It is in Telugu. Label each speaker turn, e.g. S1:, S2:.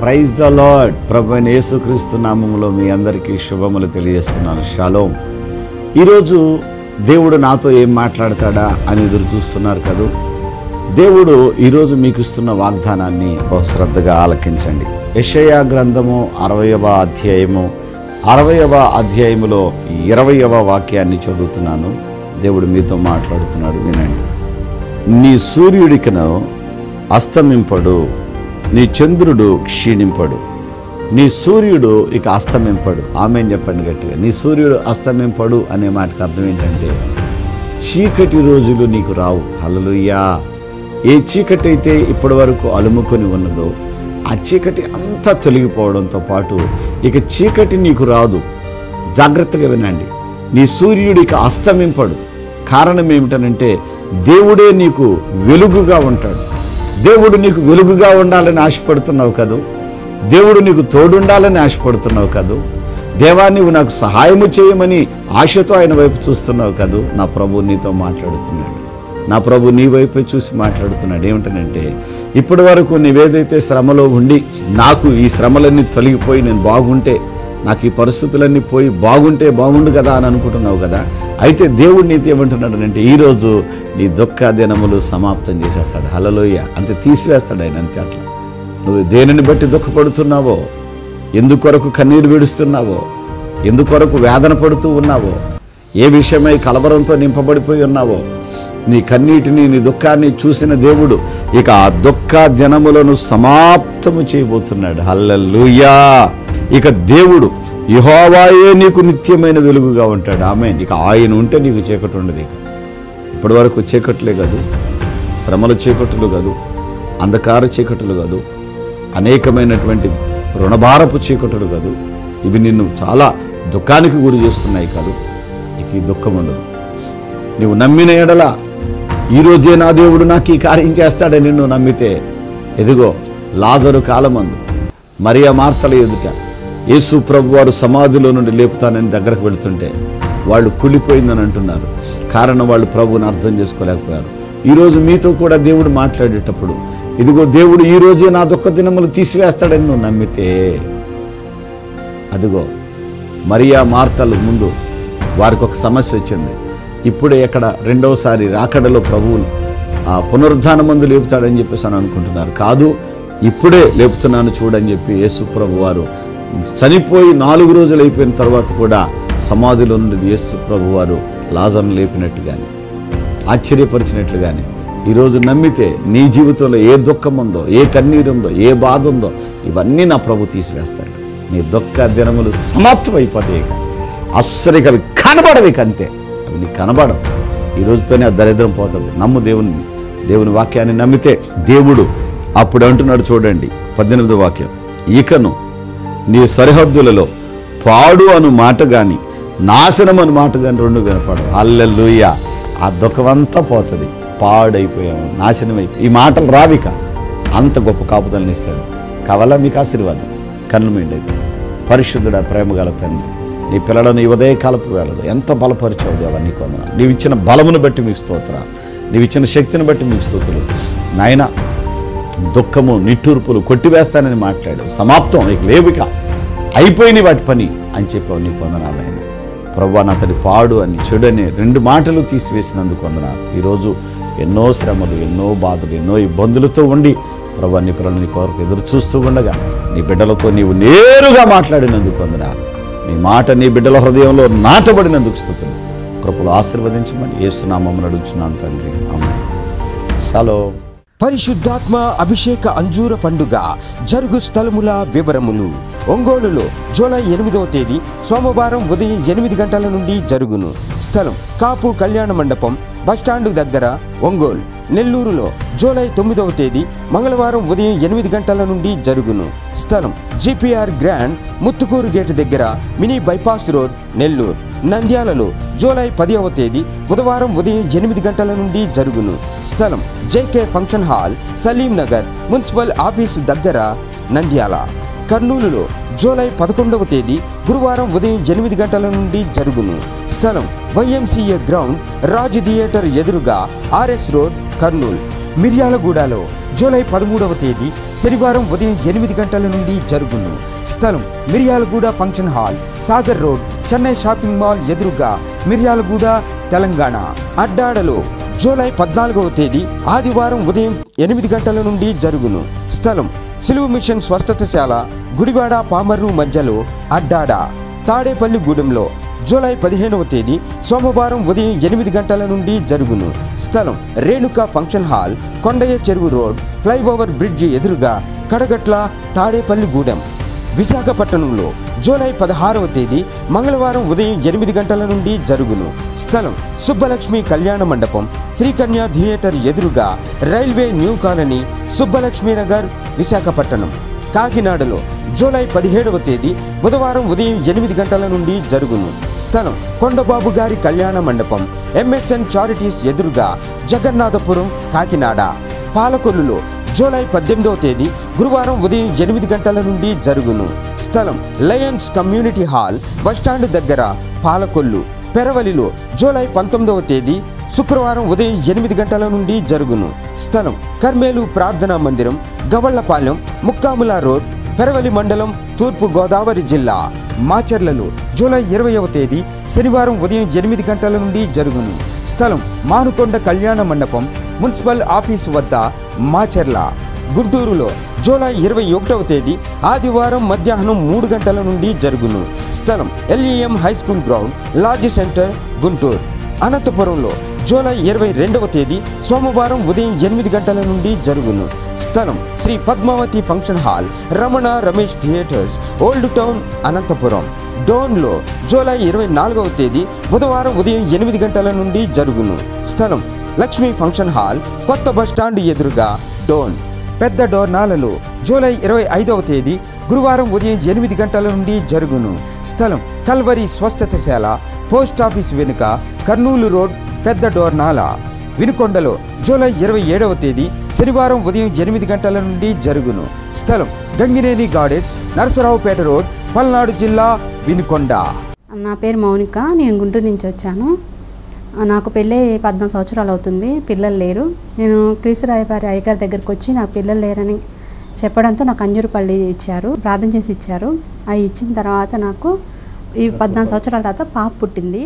S1: ప్రైజ్ ద లార్డ్ ప్రభు యేసుక్రీస్తు నామములో మీ అందరికీ శుభములు తెలియజేస్తున్నాను. షాలోం ఈరోజు దేవుడు నాతో ఏం మాట్లాడతాడా అని ఎదురు చూస్తున్నారు కదూ? దేవుడు ఈరోజు మీకు ఇస్తున్న వాగ్దానాన్ని బహుశ్రద్ధగా ఆలకించండి. యషయా గ్రంథము అరవయవ అధ్యాయము అరవయవ అధ్యాయములో ఇరవయవ వాక్యాన్ని చదువుతున్నాను. దేవుడు మీతో మాట్లాడుతున్నాడు వినండి. నీ సూర్యుడికను అస్తమింపడు నీ చంద్రుడు క్షీణింపడు. నీ సూర్యుడు ఇక అస్తమింపడు. ఆమె చెప్పండి గట్టిగా. నీ సూర్యుడు అస్తమింపడు అనే మాటకు అర్థం ఏంటంటే చీకటి రోజులు నీకు రావు. హల్లెలూయా. ఏ చీకటి అయితే ఇప్పటి వరకు అలుముకొని ఉన్నదో ఆ చీకటి అంతా తొలగిపోవడంతో పాటు ఇక చీకటి నీకు రాదు. జాగ్రత్తగా వినండి. నీ సూర్యుడు ఇక అస్తమింపడు. కారణం ఏమిటనంటే దేవుడే నీకు వెలుగుగా ఉంటాడు. దేవుడు నీకు వెలుగుగా ఉండాలని ఆశపడుతున్నావు కదూ? దేవుడు నీకు తోడుండాలని ఆశపడుతున్నావు కదూ? దేవా నువ్వు నాకు సహాయము చేయమని ఆశతో ఆయన వైపు చూస్తున్నావు కదూ? నా ప్రభు నీతో మాట్లాడుతున్నాడు. నా ప్రభు నీ వైపే చూసి మాట్లాడుతున్నాడు. ఏమిటనంటే ఇప్పటి వరకు నీవేదైతే శ్రమలో ఉండి నాకు ఈ శ్రమలన్నీ తొలగిపోయి నేను బాగుంటే నాకు ఈ పరిస్థితులన్నీ పోయి బాగుంటే బాగుండు కదా అని అనుకుంటున్నావు కదా అయితే దేవుడు నీతి ఏమంటున్నాడనంటే ఈరోజు నీ దుఃఖ దినములు సమాప్తం చేసేస్తాడు. హలలోయ అంతే తీసివేస్తాడు ఆయన అంతే అట్లా. నువ్వు దేనిని బట్టి దుఃఖపడుతున్నావో ఎందుకొరకు కన్నీరు విడుస్తున్నావో ఎందుకొరకు వేదన పడుతూ ఉన్నావో ఏ విషయమై కలవరంతో నింపబడిపోయి ఉన్నావో నీ కన్నీటిని నీ దుఃఖాన్ని చూసిన దేవుడు ఇక ఆ దుఃఖ దినములను సమాప్తము చేయబోతున్నాడు. హల్లెలూయా. ఇక దేవుడు యెహోవాయే నీకు నిత్యమైన వెలుగుగా ఉంటాడు. ఆమె నీకు ఆయన ఉంటే నీకు చీకటి ఉండదు ఇక. ఇప్పటి వరకు చీకట్లే కాదు. శ్రమల చీకట్లు కాదు. అంధకార చీకట్లు కాదు. అనేకమైనటువంటి రుణభారపు చీకటులు కాదు. ఇవి నిన్ను చాలా దుఃఖానికి గురి చేస్తున్నాయి కాదు. ఇక ఈ దుఃఖం ఉండదు. నువ్వు నమ్మిన ఎడల ఈరోజే నా దేవుడు నాకు ఈ కార్యం చేస్తాడని నిన్ను నమ్మితే ఎదుగో లాజరు కాలమందు మరియా మార్తల ఎదుట యేసు ప్రభు వారు సమాధిలో నుండి లేపుతానని దగ్గరకు వెళుతుంటే వాళ్ళు కూలిపోయిందని అంటున్నారు. కారణం వాళ్ళు ప్రభువుని అర్థం చేసుకోలేకపోయారు. ఈరోజు మీతో కూడా దేవుడు మాట్లాడేటప్పుడు ఇదిగో దేవుడు ఈ రోజే నా దుఃఖ దినములు తీసివేస్తాడని నువ్వు నమ్మితే అదిగో మరియా మార్తలు ముందు వారికి ఒక సమస్య వచ్చింది. ఇప్పుడే ఎక్కడ రెండవసారి రాకడలో ప్రభువులు ఆ పునరుద్ధాన మందు లేపుతాడని చెప్పేసి అని అనుకుంటున్నారు. కాదు ఇప్పుడే లేపుతున్నాను చూడని చెప్పి యేసు ప్రభు వారు చనిపోయి నాలుగు రోజులు అయిపోయిన తర్వాత కూడా సమాధిలో ఉన్నది యేసు ప్రభు వారు కానీ లేపినట్టుగానే ఆశ్చర్యపరిచినట్లుగానే ఈరోజు నమ్మితే నీ జీవితంలో ఏ దుఃఖం ఉందో ఏ కన్నీరు ఉందో ఏ బాధ ఉందో ఇవన్నీ నా ప్రభు తీసివేస్తాడు. నీ దుఃఖ దినములు సమాప్తమైపోతాయి అయిపోతాయి అస్సలు కనబడవి కంతే అవి నీకు కనబడవు. ఈ రోజుతోనే ఆ దరిద్రం పోతుంది. నమ్ము దేవుని దేవుని వాక్యాన్ని నమ్మితే దేవుడు అప్పుడు అంటున్నాడు చూడండి పద్దెనిమిది వాక్యం. ఇకను నీ సరిహద్దులలో పాడు అను మాట కానీ నాశనం అను మాట కానీ రెండు వినపడవు. అల్లెల్లుయ్య ఆ దుఃఖమంతా పోతుంది. పాడైపోయాము. నాశనం అయిపోయి ఈ మాటలు రావిక అంత గొప్ప కాపుదలని ఇస్తాడు. కావాలా మీకు ఆశీర్వాదం? కన్ను మిండేది. పరిశుద్ధుడ ప్రేమగల తండ్రి నీ పిల్లలను ఉదయ కాలపు వేళలో ఎంత బలపరిచావు దేవా నీకు వందన నీవు ఇచ్చిన బలమును బట్టి మీకు స్తోత్ర నీవు ఇచ్చిన శక్తిని బట్టి మీకు స్తోత్రులు. నాయన దుఃఖము నిట్టూర్పులు కొట్టివేస్తానని మాట్లాడావు. సమాప్తం. నీకు లేవిక అయిపోయిన వాటి పని అని చెప్పావు నీకు వందనాలు ఆయన. ప్రభు నా అతడి పాడు అని చెడు అని రెండు మాటలు తీసివేసినందుకు వందనాలు. ఈరోజు ఎన్నో శ్రమలు ఎన్నో బాధలు ఎన్నో ఇబ్బందులతో ఉండి ప్రభు నీ పిల్లలు నీ కొరకు ఎదురు చూస్తూ ఉండగా నీ బిడ్డలతో నీవు నేరుగా మాట్లాడినందుకు వందనాలు. నీ మాట నీ బిడ్డల హృదయంలో నాటబడినందుకు స్థుతులు కృపలు ఆశీర్వదించమని ఏసునామం అడుగుతున్నాను తండ్రి. అమ్మ హలో
S2: పరిశుద్ధాత్మ అభిషేక అంజూర పండుగ జరుగు స్థలముల వివరములు. ఒంగోలులో జూలై ఎనిమిదవ తేదీ సోమవారం ఉదయం ఎనిమిది గంటల నుండి జరుగును. స్థలం కాపు కళ్యాణ మండపం బస్టాండు దగ్గర ఒంగోలు. నెల్లూరులో జూలై తొమ్మిదవ తేదీ మంగళవారం ఉదయం ఎనిమిది గంటల నుండి జరుగును. స్థలం జిపిఆర్ గ్రాండ్ ముత్తుకూరు గేటు దగ్గర మినీ బైపాస్ రోడ్ నెల్లూరు. నంద్యాలలో జూలై పదివ తేదీ బుధవారం ఉదయం ఎనిమిది గంటల నుండి జరుగును. స్థలం JK function hall Salim Nagar municipal office దగ్గర నంద్యాల. కర్నూలులో జూలై పదకొండవ తేదీ గురువారం ఉదయం ఎనిమిది గంటల నుండి జరుగును. స్థలం వైఎంసీఏ గ్రౌండ్ రాజు థియేటర్ ఎదురుగా ఆర్ఎస్ రోడ్ కర్నూలు. మిర్యాలగూడలో జూలై పదమూడవ తేదీ శనివారం ఉదయం ఎనిమిది గంటల నుండి జరుగును. స్థలం Miryalaguda function hall Sagar road Chennai shopping mall ఎదురుగా మిర్యాలగూడ తెలంగాణ. అడ్డాడలో జూలై పద్నాలుగవ తేదీ ఆదివారం ఉదయం ఎనిమిది గంటల నుండి జరుగును. స్థలం సిలువు మిషన్ స్వస్థతశాల గుడివాడ పామర్రు మధ్యలో అడ్డాడ. తాడేపల్లిగూడెంలో జూలై పదిహేనవ తేదీ సోమవారం ఉదయం ఎనిమిది గంటల నుండి జరుగును. స్థలం రేణుకా ఫంక్షన్ హాల్ కొండయ్య చెరువు రోడ్ ఫ్లైఓవర్ బ్రిడ్జి ఎదురుగా కడగట్ల తాడేపల్లి గూడెం. విశాఖపట్నంలో జూలై పదహారవ తేదీ మంగళవారం ఉదయం ఎనిమిది గంటల నుండి జరుగును. స్థలం సుబ్బలక్ష్మి కళ్యాణ మండపం శ్రీకన్య థియేటర్ ఎదురుగా railway new colony Subbalakshmi Nagar Visakhapatnam. కాకినాడలో జూలై పదిహేడవ తేదీ బుధవారం ఉదయం ఎనిమిది గంటల నుండి జరుగును. స్థలం కొండబాబు గారి కళ్యాణ మండపం ఎంఎస్ఎన్ చారిటీస్ ఎదురుగా జగన్నాథపురం కాకినాడ. పాలకొల్లులో జూలై పద్దెనిమిదవ తేదీ గురువారం ఉదయం ఎనిమిది గంటల నుండి జరుగును. స్థలం లయన్స్ కమ్యూనిటీ హాల్ బస్టాండ్ దగ్గర పాలకొల్లు పెరవలిలో జూలై పంతొమ్మిదవ తేదీ శుక్రవారం ఉదయం ఎనిమిది గంటల నుండి జరుగును. స్థలం కర్మేలు ప్రార్థనా మందిరం గవళ్ళపాలెం ముక్కాముల రోడ్ పెరవలి మండలం తూర్పు గోదావరి జిల్లా మాచర్లలో జూలై ఇరవైవ తేదీ శనివారం ఉదయం ఎనిమిది గంటల నుండి జరుగును. స్థలం మానుకొండ కళ్యాణ మండపం మున్సిపల్ ఆఫీసు వద్ద మాచర్ల. గుంటూరులో జూలై ఇరవై ఒకటవ తేదీ ఆదివారం మధ్యాహ్నం మూడు గంటల నుండి జరుగును. స్థలం LEM high school ground lodge centre Guntur. అనంతపురంలో జూలై ఇరవై రెండవ తేదీ సోమవారం ఉదయం ఎనిమిది గంటల నుండి జరుగును. స్థలం Shri Padmavathi function hall Ramana Ramesh theatres old town Anantapuram. డోన్లో July ఇరవై నాలుగవ తేదీ బుధవారం ఉదయం ఎనిమిది గంటల నుండి జరుగును. స్థలం లక్ష్మీ ఫంక్షన్ హాల్ కొత్త బస్టాండ్ ఎదురుగా డోన్. పెద్ద డోర్నాలలో జూలై ఇరవై ఐదవ తేదీ గురువారం ఉదయం ఎనిమిది గంటల నుండి జరుగును. స్థలం కల్వరి స్వస్థతశాల పోస్ట్ ఆఫీస్ వెనుక కర్నూలు రోడ్ పెద్ద డోర్నాల. వినుకొండలో జూలై ఇరవై ఏడవ తేదీ శనివారం ఉదయం ఎనిమిది గంటల నుండి జరుగును. స్థలం గంగినేని గార్డెన్స్ నరసరావుపేట రోడ్ పల్నాడు జిల్లా వినుకొండ.
S3: నా పేరు మౌనిక నేను గుంటూరు నుంచి వచ్చాను. నాకు పెళ్ళి పద్నాలుగు సంవత్సరాలు అవుతుంది పిల్లలు లేరు. నేను క్రీసురాయపారి అయ్యగారి దగ్గరికి వచ్చి నాకు పిల్లలు లేరని చెప్పడంతో నాకు అంజూరుపల్లి ఇచ్చారు ప్రార్థన చేసి ఇచ్చారు. అవి ఇచ్చిన తర్వాత నాకు ఈ పద్నాలుగు సంవత్సరాల తర్వాత పాప పుట్టింది.